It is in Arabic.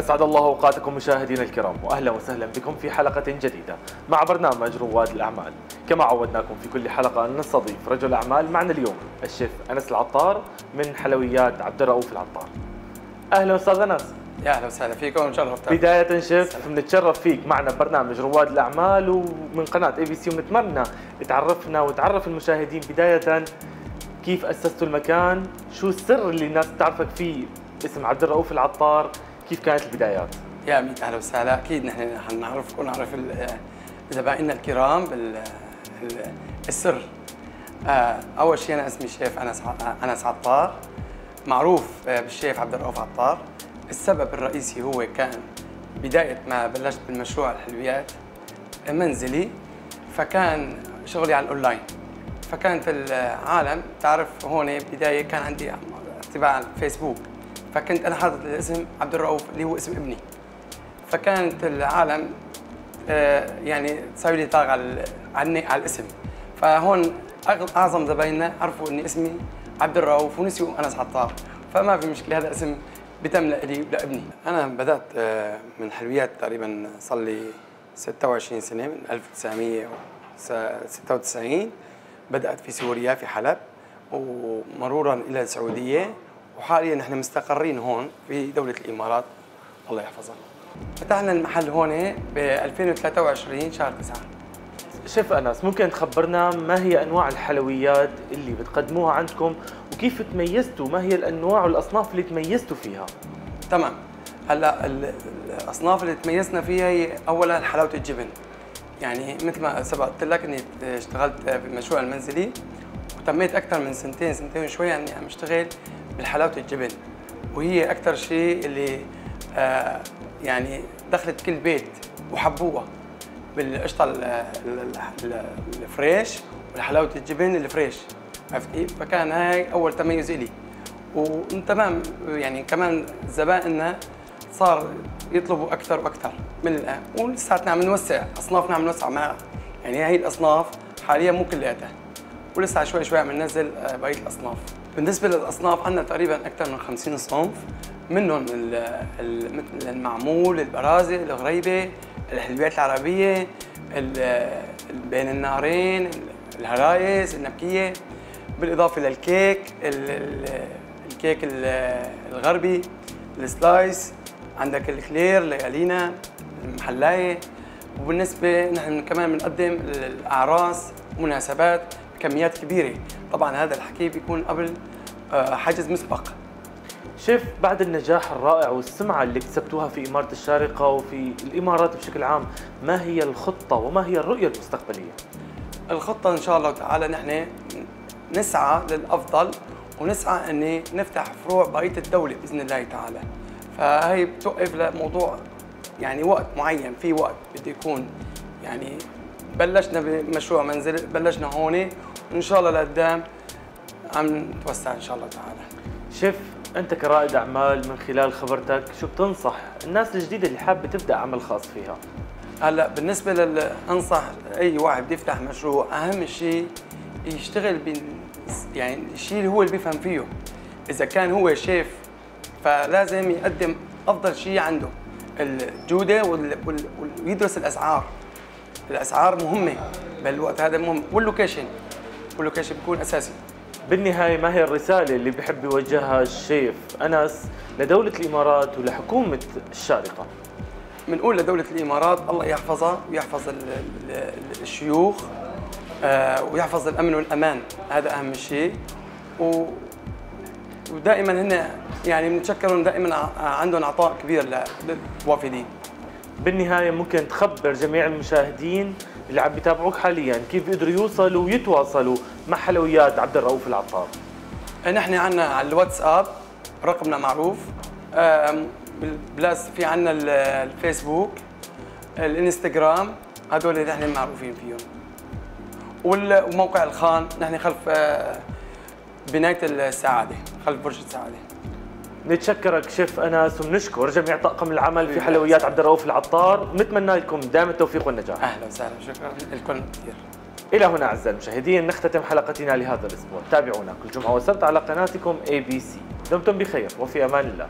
أسعد الله أوقاتكم مشاهدينا الكرام وأهلا وسهلا بكم في حلقة جديدة مع برنامج رواد الأعمال. كما عودناكم في كل حلقة أن نستضيف رجل أعمال معنا اليوم الشيف أنس العطار من حلويات عبد الرؤوف العطار. أهلا أستاذ أنس. يا أهلا وسهلا فيكم ومشرف بداية شيف بنتشرف فيك معنا ببرنامج رواد الأعمال ومن قناة اي بي سي ونتمنى تعرفنا وتعرف المشاهدين بداية كيف أسستوا المكان شو السر اللي الناس تعرفك فيه؟ اسم عبد الرؤوف العطار كيف كانت البدايات؟ يا أمين أهلا وسهلا. أكيد نحن حنعرف ونعرف زبائننا الكرام بالسر آه، أول شيء أنا اسمي الشيف أنس أنس عطار. معروف آه، بالشيف عبد الرؤوف عطار. السبب الرئيسي هو كان بداية ما بلشت بالمشروع الحلويات منزلي فكان شغلي على الأونلاين. فكانت العالم تعرف هون بداية كان عندي اتباع على الفيسبوك. فكنت أنا حاطط الاسم عبد الرؤوف اللي هو اسم ابني. فكانت العالم آه، يعني تسوي لي طاق على على الاسم. فهون أعظم زبايننا عرفوا إني اسمي عبد الرؤوف ونسيوا انس عطار فما في مشكلة هذا اسم بتم لي ولابني. أنا بدأت آه، من حلويات تقريبا صار لي 26 سنة من 1996 بدأت في سوريا في حلب ومرورا إلى السعودية. وحاليا نحن مستقرين هون في دولة الإمارات. الله يحفظها. فتحنا المحل هون ب 2023 شهر 9 شيف أنس ممكن تخبرنا ما هي أنواع الحلويات اللي بتقدموها عندكم؟ وكيف تميزتوا؟ ما هي الأنواع والأصناف اللي تميزتوا فيها؟ تمام. هلأ الأصناف اللي تميزنا فيها هي أولا حلاوة الجبن. يعني مثل ما سبق قلت لك إني اشتغلت في المشروع المنزلي وتميت أكثر من سنتين سنتين وشوي اني عم اشتغل. بالحلاوه الجبن وهي أكثر شيء اللي آه يعني دخلت كل بيت وحبوها بالقشطة الفريش وحلاوه الجبن الفريش. عرفت كيف؟ فكان هاي أول تميز إلي. وتمام يعني كمان زبائننا صار يطلبوا أكثر وأكثر من الآن. ولساتنا عم نوسع أصنافنا عم نوسع مع يعني هي الأصناف حاليا مو كلياتها. ولسه شوي شوي عم ننزل آه، بقية الأصناف. بالنسبة للأصناف عندنا تقريبا أكثر من 50 صنف منهم مثل المعمول البرازه الغريبة الحلويات العربية بين النارين الهرايس النبكية. بالإضافة للكيك الكيك الغربي ال slice عندك ال éclair ليالينا المحلاية. وبالنسبة نحن كمان بنقدم الأعراس ومناسبات كميات كبيرة. طبعا هذا الحكي بيكون قبل آه، حجز مسبق. شيف بعد النجاح الرائع والسمعة اللي اكتسبتوها في إمارة الشارقة وفي الإمارات بشكل عام ما هي الخطة وما هي الرؤية المستقبلية؟ الخطة إن شاء الله تعالى نحن نسعى للأفضل ونسعى أن نفتح فروع بقية الدولة بإذن الله تعالى. فهي بتوقف لموضوع يعني وقت معين في وقت بده يكون يعني بلشنا بمشروع منزل بلشنا هون وإن شاء الله لقدام عم نتوسع إن شاء الله تعالى. شيف أنت كرائد أعمال من خلال خبرتك شو بتنصح الناس الجديدة اللي حابة تبدأ عمل خاص فيها؟ هلأ بالنسبة لل أنصح أي واحد بده يفتح مشروع أهم شيء يشتغل ب يعني الشيء اللي هو اللي بيفهم فيه. إذا كان هو شيف فلازم يقدم أفضل شيء عنده الجودة ويدرس الأسعار. الأسعار مهمة بالوقت هذا مهم. وال location وال location بيكون أساسي. بالنهاية ما هي الرسالة اللي بحب يوجهها الشيف أنس لدولة الإمارات ولحكومة الشارقة؟ بنقول لدولة الإمارات الله يحفظها ويحفظ الشيوخ آه، ويحفظ الأمن والأمان. هذا أهم شيء. و ودائما هن يعني بنتشكرهم دائما عندهم عطاء كبير للوافدين. بالنهاية ممكن تخبر جميع المشاهدين اللي عم بيتابعوك حاليا كيف بيقدروا يوصلوا ويتواصلوا مع حلويات عبد الرؤوف العطار. نحن عندنا على الواتساب رقمنا معروف. plus في عندنا الفيسبوك الإنستغرام هدول نحن معروفين فيهم. وموقع الخان نحن خلف آه، بناية السعادة خلف برج السعادة. نتشكرك شيف انس وبنشكر جميع طاقم العمل في حلويات عبد الرؤوف العطار. ونتمنى لكم دائما التوفيق والنجاح. أهلا وسهلا شكرا. لكم كثير. إلى هنا أعزائي المشاهدين نختتم حلقتنا لهذا الأسبوع. تابعونا كل جمعة وسبت على قناتكم اي بي سي دمتم بخير وفي أمان الله.